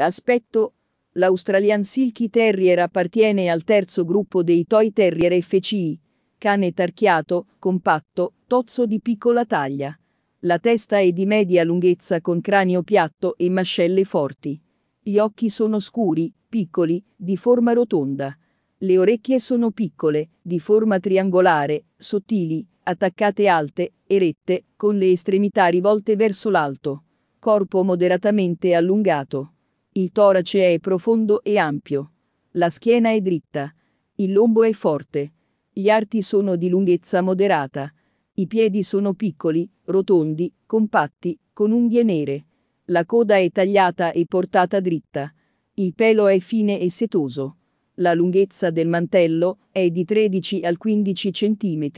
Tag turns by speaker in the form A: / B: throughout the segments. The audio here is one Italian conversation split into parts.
A: Aspetto. L'Australian Silky Terrier appartiene al terzo gruppo dei Toy Terrier FCI. Cane tarchiato, compatto, tozzo di piccola taglia. La testa è di media lunghezza con cranio piatto e mascelle forti. Gli occhi sono scuri, piccoli, di forma rotonda. Le orecchie sono piccole, di forma triangolare, sottili, attaccate alte, erette, con le estremità rivolte verso l'alto. Corpo moderatamente allungato. Il torace è profondo e ampio. La schiena è dritta. Il lombo è forte. Gli arti sono di lunghezza moderata. I piedi sono piccoli, rotondi, compatti, con unghie nere. La coda è tagliata e portata dritta. Il pelo è fine e setoso. La lunghezza del mantello è di 13 al 15 cm.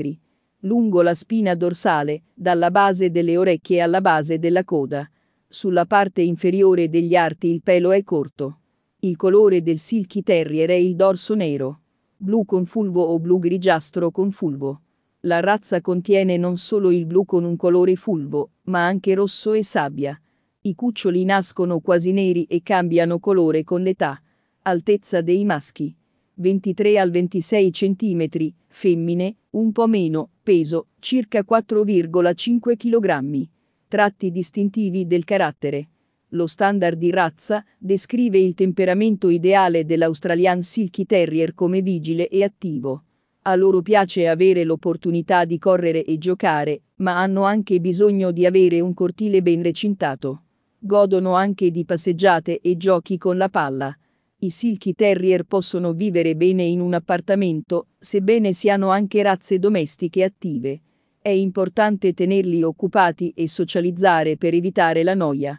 A: Lungo la spina dorsale, dalla base delle orecchie alla base della coda. Sulla parte inferiore degli arti il pelo è corto. Il colore del Silky Terrier è il dorso nero. Blu con fulvo o blu grigiastro con fulvo. La razza contiene non solo il blu con un colore fulvo, ma anche rosso e sabbia. I cuccioli nascono quasi neri e cambiano colore con l'età. Altezza dei maschi. 23 al 26 cm, femmine, un po' meno, peso, circa 4,5 kg. Tratti distintivi del carattere. Lo standard di razza descrive il temperamento ideale dell'Australian Silky Terrier come vigile e attivo. A loro piace avere l'opportunità di correre e giocare, ma hanno anche bisogno di avere un cortile ben recintato. Godono anche di passeggiate e giochi con la palla. I Silky Terrier possono vivere bene in un appartamento, sebbene siano anche razze domestiche attive. È importante tenerli occupati e socializzare per evitare la noia.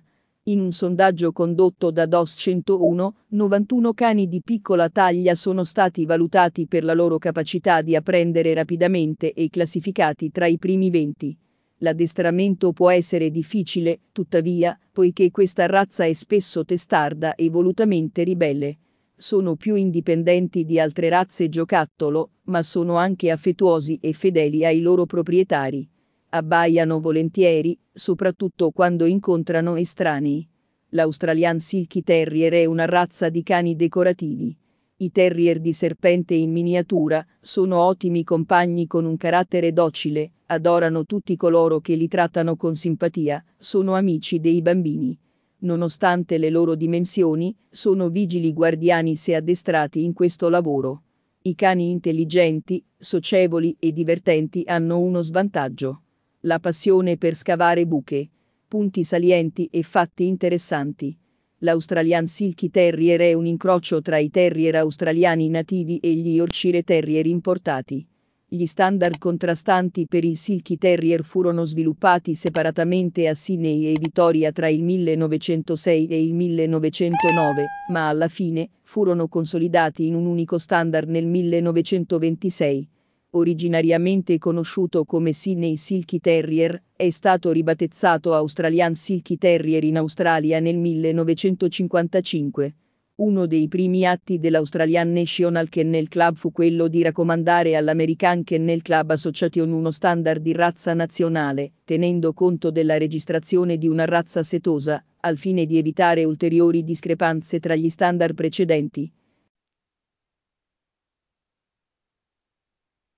A: In un sondaggio condotto da DOS 101, 91 cani di piccola taglia sono stati valutati per la loro capacità di apprendere rapidamente e classificati tra i primi 20. L'addestramento può essere difficile, tuttavia, poiché questa razza è spesso testarda e volutamente ribelle. Sono più indipendenti di altre razze giocattolo, ma sono anche affettuosi e fedeli ai loro proprietari abbaiano volentieri, soprattutto quando incontrano estranei. L'Australian Silky Terrier è una razza di cani decorativi. I terrier di serpente in miniatura sono ottimi compagni con un carattere docile, adorano tutti coloro che li trattano con simpatia, sono amici dei bambini. Nonostante le loro dimensioni, sono vigili guardiani se addestrati in questo lavoro. I cani intelligenti, socievoli e divertenti hanno uno svantaggio la passione per scavare buche, punti salienti e fatti interessanti. L'Australian Silky Terrier è un incrocio tra i terrier australiani nativi e gli Yorkshire Terrier importati. Gli standard contrastanti per il Silky Terrier furono sviluppati separatamente a Sydney e Vittoria tra il 1906 e il 1909, ma alla fine furono consolidati in un unico standard nel 1926 originariamente conosciuto come Sydney Silky Terrier, è stato ribattezzato Australian Silky Terrier in Australia nel 1955. Uno dei primi atti dell'Australian National Kennel Club fu quello di raccomandare all'American Kennel Club Association uno standard di razza nazionale, tenendo conto della registrazione di una razza setosa, al fine di evitare ulteriori discrepanze tra gli standard precedenti.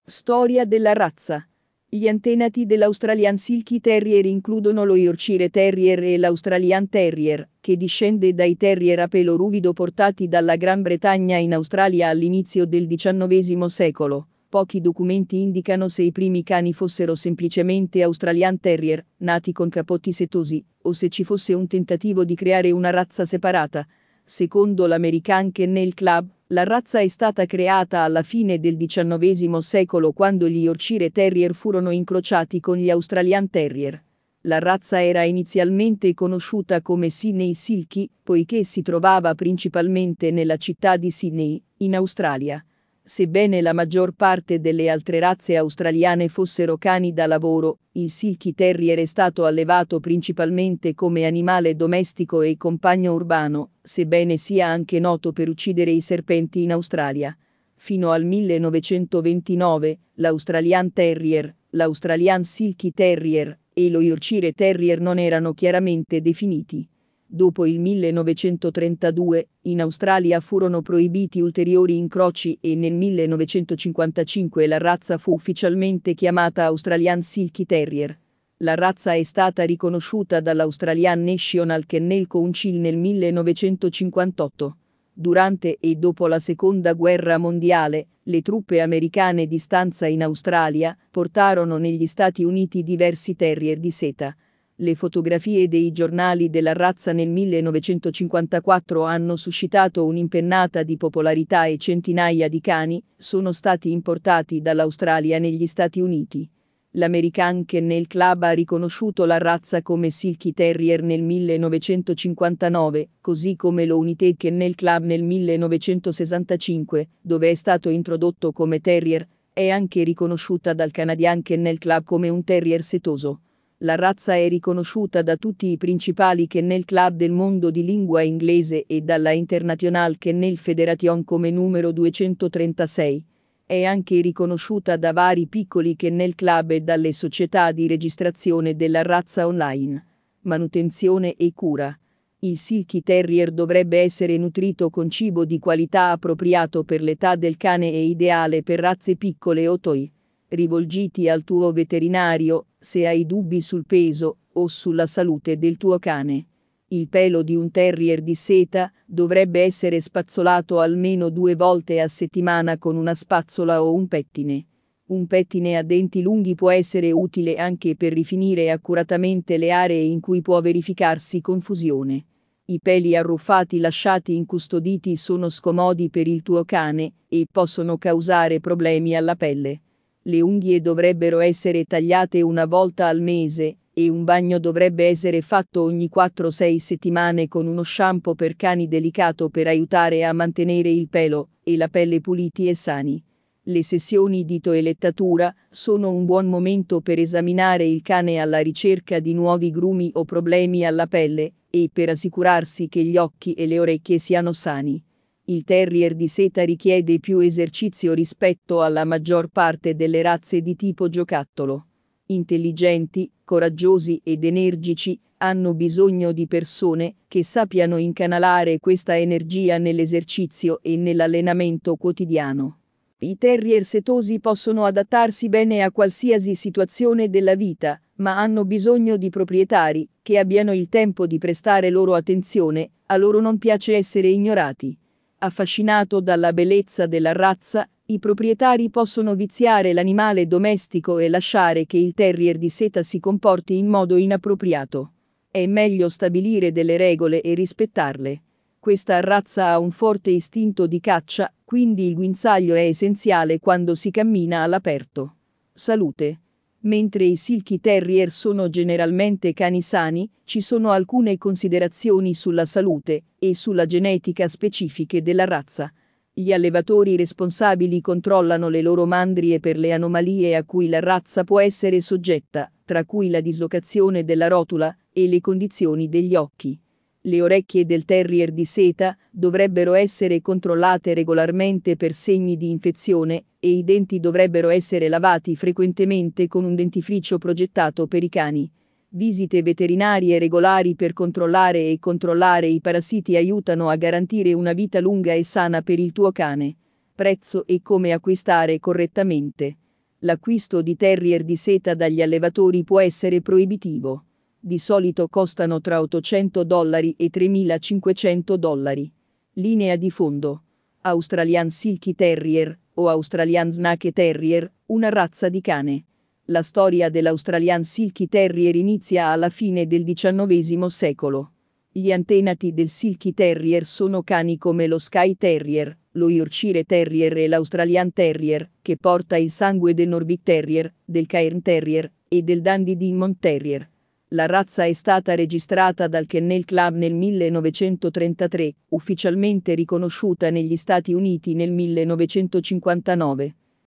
A: Storia della razza. Gli antenati dell'Australian Silky Terrier includono lo Yorkshire Terrier e l'Australian Terrier, che discende dai terrier a pelo ruvido portati dalla Gran Bretagna in Australia all'inizio del XIX secolo. Pochi documenti indicano se i primi cani fossero semplicemente Australian Terrier, nati con capotti setosi, o se ci fosse un tentativo di creare una razza separata. Secondo l'American Kennel Club, la razza è stata creata alla fine del XIX secolo quando gli Yorkshire Terrier furono incrociati con gli Australian Terrier. La razza era inizialmente conosciuta come Sydney Silky, poiché si trovava principalmente nella città di Sydney, in Australia. Sebbene la maggior parte delle altre razze australiane fossero cani da lavoro, il Silky Terrier è stato allevato principalmente come animale domestico e compagno urbano, sebbene sia anche noto per uccidere i serpenti in Australia. Fino al 1929, l'Australian Terrier, l'Australian Silky Terrier e lo Yorkshire Terrier non erano chiaramente definiti. Dopo il 1932, in Australia furono proibiti ulteriori incroci e nel 1955 la razza fu ufficialmente chiamata Australian Silky Terrier. La razza è stata riconosciuta dall'Australian National Kennel Council nel 1958. Durante e dopo la Seconda Guerra Mondiale, le truppe americane di stanza in Australia portarono negli Stati Uniti diversi terrier di seta. Le fotografie dei giornali della razza nel 1954 hanno suscitato un'impennata di popolarità e centinaia di cani sono stati importati dall'Australia negli Stati Uniti. L'American Kennel Club ha riconosciuto la razza come Silky Terrier nel 1959, così come lo Unité Kennel Club nel 1965, dove è stato introdotto come terrier, è anche riconosciuta dal Canadian Kennel Club come un terrier setoso. La razza è riconosciuta da tutti i principali kennel club del mondo di lingua inglese e dalla International Kennel Federation come numero 236. È anche riconosciuta da vari piccoli kennel club e dalle società di registrazione della razza online. Manutenzione e cura. Il Silky Terrier dovrebbe essere nutrito con cibo di qualità appropriato per l'età del cane e ideale per razze piccole o toy rivolgiti al tuo veterinario se hai dubbi sul peso o sulla salute del tuo cane. Il pelo di un terrier di seta dovrebbe essere spazzolato almeno due volte a settimana con una spazzola o un pettine. Un pettine a denti lunghi può essere utile anche per rifinire accuratamente le aree in cui può verificarsi confusione. I peli arruffati lasciati incustoditi sono scomodi per il tuo cane e possono causare problemi alla pelle. Le unghie dovrebbero essere tagliate una volta al mese e un bagno dovrebbe essere fatto ogni 4-6 settimane con uno shampoo per cani delicato per aiutare a mantenere il pelo e la pelle puliti e sani. Le sessioni di toelettatura sono un buon momento per esaminare il cane alla ricerca di nuovi grumi o problemi alla pelle e per assicurarsi che gli occhi e le orecchie siano sani. Il terrier di seta richiede più esercizio rispetto alla maggior parte delle razze di tipo giocattolo. Intelligenti, coraggiosi ed energici, hanno bisogno di persone che sappiano incanalare questa energia nell'esercizio e nell'allenamento quotidiano. I terrier setosi possono adattarsi bene a qualsiasi situazione della vita, ma hanno bisogno di proprietari che abbiano il tempo di prestare loro attenzione, a loro non piace essere ignorati. Affascinato dalla bellezza della razza, i proprietari possono viziare l'animale domestico e lasciare che il terrier di seta si comporti in modo inappropriato. È meglio stabilire delle regole e rispettarle. Questa razza ha un forte istinto di caccia, quindi il guinzaglio è essenziale quando si cammina all'aperto. Salute. Mentre i Silky Terrier sono generalmente cani sani, ci sono alcune considerazioni sulla salute e sulla genetica specifiche della razza. Gli allevatori responsabili controllano le loro mandrie per le anomalie a cui la razza può essere soggetta, tra cui la dislocazione della rotula e le condizioni degli occhi. Le orecchie del terrier di seta dovrebbero essere controllate regolarmente per segni di infezione e i denti dovrebbero essere lavati frequentemente con un dentifricio progettato per i cani. Visite veterinarie regolari per controllare e controllare i parassiti aiutano a garantire una vita lunga e sana per il tuo cane. Prezzo e come acquistare correttamente. L'acquisto di terrier di seta dagli allevatori può essere proibitivo di solito costano tra 800 dollari e 3500 dollari. Linea di fondo. Australian Silky Terrier o Australian Snake Terrier, una razza di cane. La storia dell'Australian Silky Terrier inizia alla fine del XIX secolo. Gli antenati del Silky Terrier sono cani come lo Sky Terrier, lo Yorkshire Terrier e l'Australian Terrier, che porta il sangue del Nordic Terrier, del Cairn Terrier e del Dandy Diamond Terrier. La razza è stata registrata dal Kennel Club nel 1933, ufficialmente riconosciuta negli Stati Uniti nel 1959.